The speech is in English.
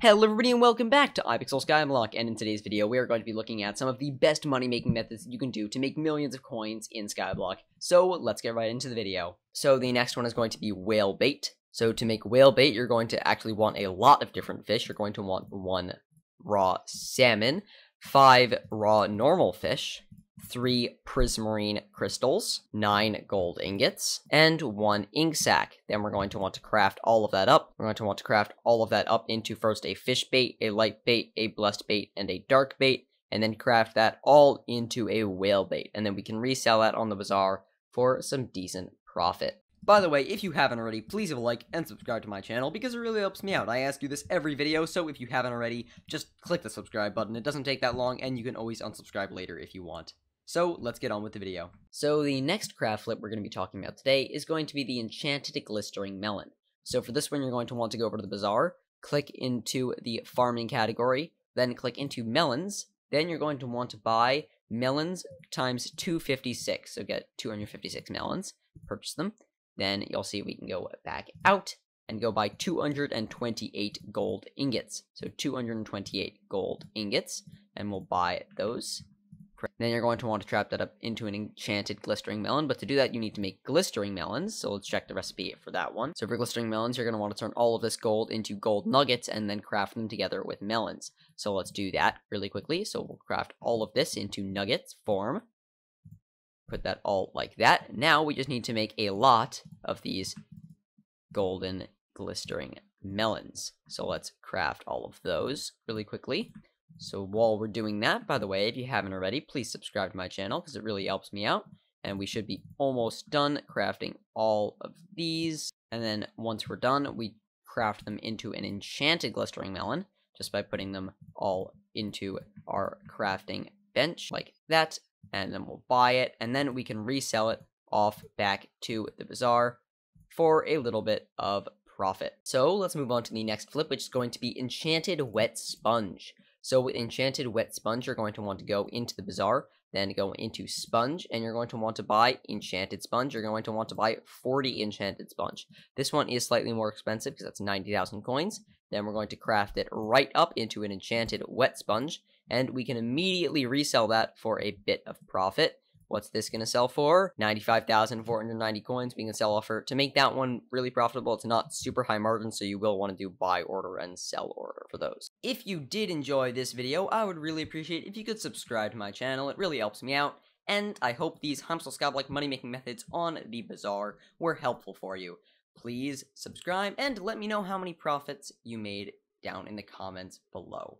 Hello everybody and welcome back to Hypixel Skyblock, and in today's video we are going to be looking at some of the best money-making methods you can do to make millions of coins in Skyblock. So let's get right into the video. So the next one is going to be whale bait. So to make whale bait, you're going to actually want a lot of different fish. You're going to want one raw salmon, five raw normal fish, three prismarine crystals, nine gold ingots, and one ink sac. Then we're going to want to craft all of that up. We're going to want to craft all of that up into first a fish bait, a light bait, a blessed bait, and a dark bait, and then craft that all into a whale bait. And then we can resell that on the bazaar for some decent profit. By the way, if you haven't already, please leave a like and subscribe to my channel because it really helps me out. I ask you this every video, so if you haven't already, just click the subscribe button. It doesn't take that long, and you can always unsubscribe later if you want. So let's get on with the video. So the next craft flip we're going to be talking about today is going to be the Enchanted Glistering Melon. So for this one, you're going to want to go over to the bazaar, click into the farming category, then click into melons, then you're going to want to buy melons times 256. So get 256 melons, purchase them. Then you'll see we can go back out and go buy 228 gold ingots. So 228 gold ingots, and we'll buy those. Then you're going to want to trap that up into an enchanted glistering melon, but to do that you need to make glistering melons, so let's check the recipe for that one. So for glistering melons, you're going to want to turn all of this gold into gold nuggets and then craft them together with melons. So let's do that really quickly. So we'll craft all of this into nuggets form. Put that all like that. Now we just need to make a lot of these golden glistering melons. So let's craft all of those really quickly. So while we're doing that, by the way, if you haven't already, please subscribe to my channel because it really helps me out. And we should be almost done crafting all of these. And then once we're done, we craft them into an enchanted glistering melon just by putting them all into our crafting bench like that. And then we'll buy it and then we can resell it off back to the bazaar for a little bit of profit. So let's move on to the next flip, which is going to be Enchanted Wet Sponge. So with Enchanted Wet Sponge, you're going to want to go into the Bazaar, then go into Sponge, and you're going to want to buy Enchanted Sponge. You're going to want to buy 40 Enchanted Sponge. This one is slightly more expensive because that's 90,000 coins. Then we're going to craft it right up into an Enchanted Wet Sponge, and we can immediately resell that for a bit of profit. What's this going to sell for? 95,490 coins being a sell offer. To make that one really profitable, it's not super high margin, so you will want to do buy order and sell order for those. If you did enjoy this video, I would really appreciate if you could subscribe to my channel. It really helps me out. And I hope these Hypixel Skyblock money making methods on the bazaar were helpful for you. Please subscribe and let me know how many profits you made down in the comments below.